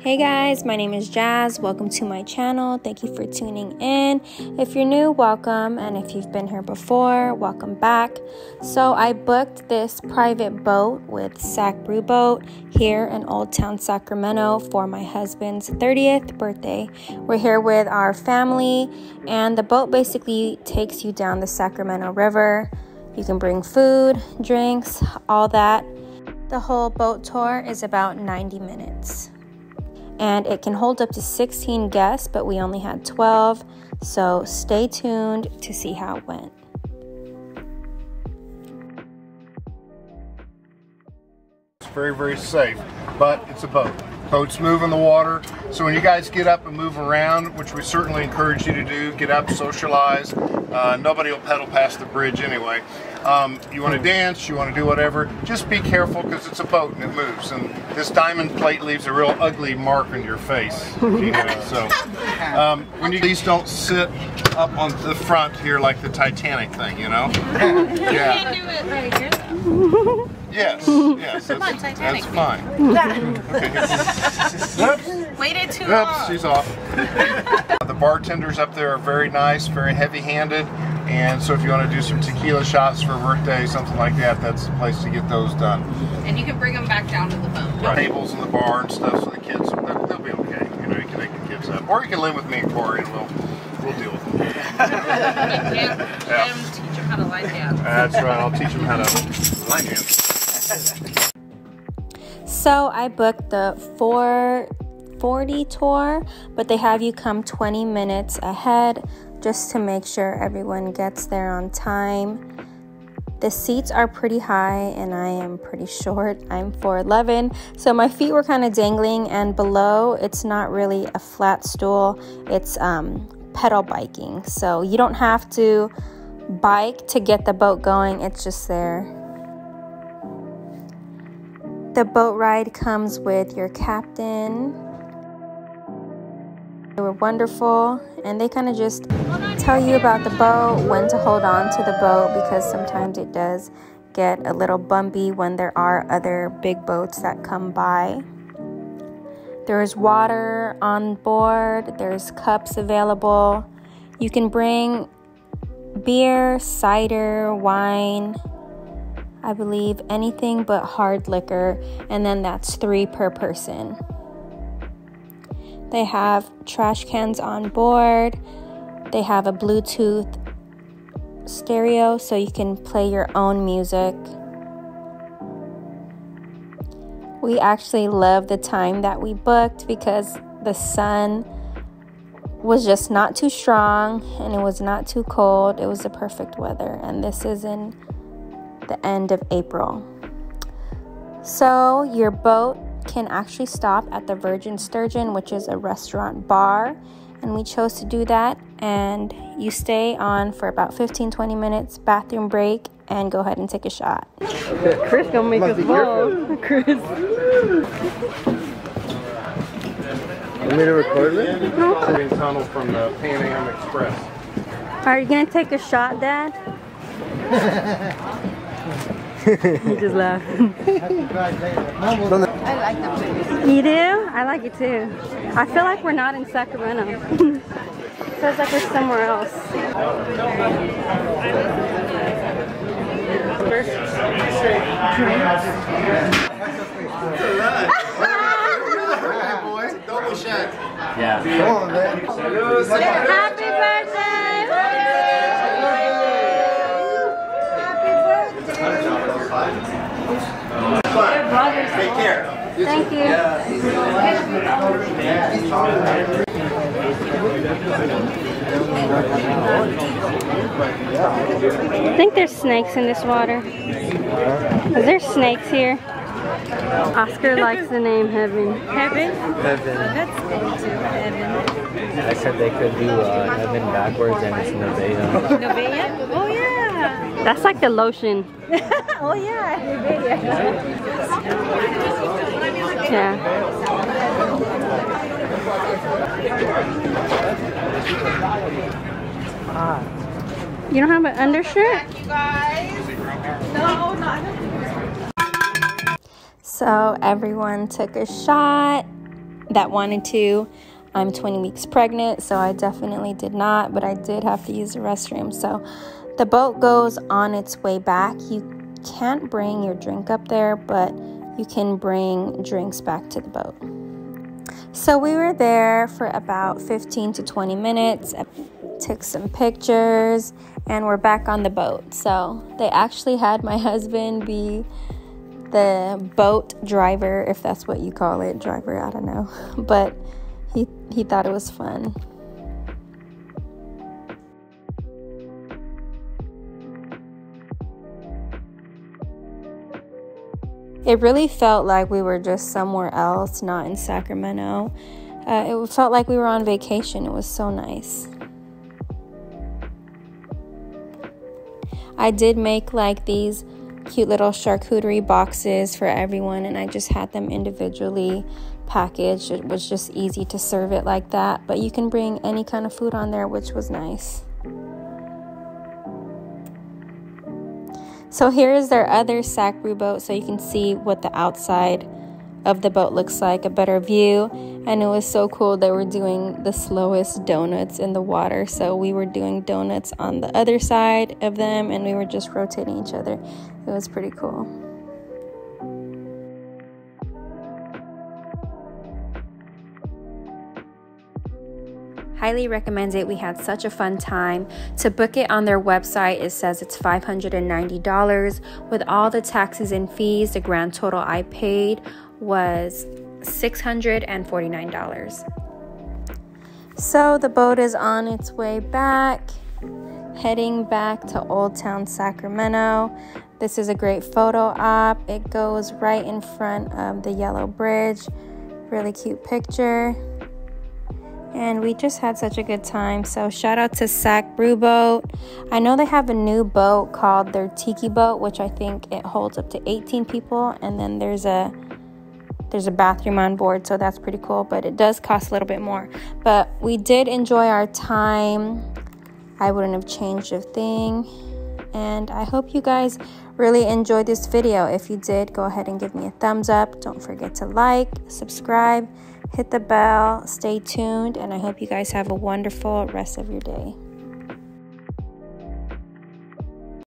Hey guys, my name is Jazz. Welcome to my channel. Thank you for tuning in. If you're new, welcome. And if you've been here before, welcome back. So, I booked this private boat with Sac Brew Boat here in Old Town Sacramento for my husband's 30th birthday. We're here with our family, and the boat basically takes you down the Sacramento River. You can bring food, drinks, all that. The whole boat tour is about 90 minutes and it can hold up to 16 guests, but we only had 12. So stay tuned to see how it went. It's very, very safe, but it's a boat. Boats move in the water, so when you guys get up and move around, which we certainly encourage you to do, get up, socialize. Uh, nobody will pedal past the bridge anyway. Um, you want to dance, you want to do whatever, just be careful because it's a boat and it moves. And this diamond plate leaves a real ugly mark on your face. You know, so um, when you please don't sit up on the front here like the Titanic thing, you know? Yeah. You can't do it right here though. Yes, yes, that's, on, Titanic. that's fine. Oops. Waited too Oops, long. she's off. the bartenders up there are very nice, very heavy-handed, and so if you want to do some tequila shots for a birthday, something like that, that's the place to get those done. And you can bring them back down to the boat. Right. Tables in the bar and stuff, so the kids they'll, be okay. You know, you can take the kids up, or you can live with me and Corey, and we'll we'll deal with them. And teach them how to line dance. That's right. I'll teach them how to So I booked the 440 tour, but they have you come 20 minutes ahead just to make sure everyone gets there on time. The seats are pretty high and I am pretty short. I'm 4'11, so my feet were kind of dangling and below it's not really a flat stool. It's um, pedal biking. So you don't have to bike to get the boat going. It's just there. The boat ride comes with your captain. They were wonderful, and they kind of just tell you about the boat, when to hold on to the boat, because sometimes it does get a little bumpy when there are other big boats that come by. There's water on board, there's cups available. You can bring beer, cider, wine, I believe anything but hard liquor, and then that's three per person. They have trash cans on board, they have a Bluetooth stereo so you can play your own music. We actually love the time that we booked because the sun was just not too strong and it was not too cold. It was the perfect weather, and this is in the end of April. So, your boat can actually stop at the Virgin Sturgeon, which is a restaurant bar, and we chose to do that. And you stay on for about 15 20 minutes, bathroom break, and go ahead and take a shot. Chris gonna make us fall. Chris. Want me to record it? Sitting tunnel from the Pan Am Express. Are you gonna take a shot, Dad? He just laughed. I like that place. You do? I like it too. I feel like we're not in Sacramento. Feels like we're somewhere else. Double shot. Happy birthday! Take care. Thank you. I think there's snakes in this water. Is there snakes here? Oscar likes the name Heaven. Heaven? Heaven. I said they could do uh, heaven backwards and it's Nevaeh. Nevaeh? Oh yeah. That's like the lotion. Oh yeah. Nevaeh. Yeah. You don't have an undershirt? So everyone took a shot. that wanted to. I'm 20 weeks pregnant, so I definitely did not, but I did have to use the restroom. So the boat goes on its way back. You can't bring your drink up there, but you can bring drinks back to the boat. So we were there for about 15 to 20 minutes, uh, took some pictures, and we're back on the boat. So they actually had my husband be the boat driver, if that's what you call it, driver, I don't know. But he he thought it was fun. It really felt like we were just somewhere else, not in Sacramento. Uh, it felt like we were on vacation. It was so nice. I did make like these cute little charcuterie boxes for everyone, and I just had them individually packaged. It was just easy to serve it like that, but you can bring any kind of food on there, which was nice. So here is their other sac brew boat so you can see what the outside of the boat looks like, a better view. And it was so cool they were doing the slowest donuts in the water. So we were doing donuts on the other side of them and we were just rotating each other. It was pretty cool. Highly recommend it. We had such a fun time. To book it on their website, it says it's $590. With all the taxes and fees, the grand total I paid was $649. So the boat is on its way back, heading back to Old Town Sacramento. This is a great photo op. It goes right in front of the yellow bridge. Really cute picture and we just had such a good time. So shout out to Sac Brew Boat. I know they have a new boat called their Tiki Boat, which I think it holds up to 18 people, and then there's a there's a bathroom on board, so that's pretty cool. But it does cost a little bit more. But we did enjoy our time. I wouldn't have changed a thing. And I hope you guys really enjoyed this video. If you did, go ahead and give me a thumbs up. Don't forget to like, subscribe hit the bell, stay tuned, and I hope you guys have a wonderful rest of your day.